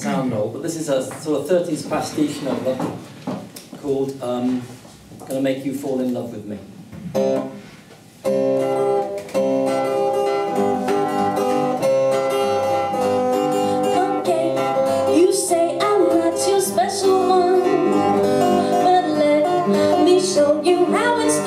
sound old, but this is a sort of 30s pastiche number called um, Gonna Make You Fall in Love with Me. Okay, you say I'm not your special one, but let me show you how it's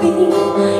be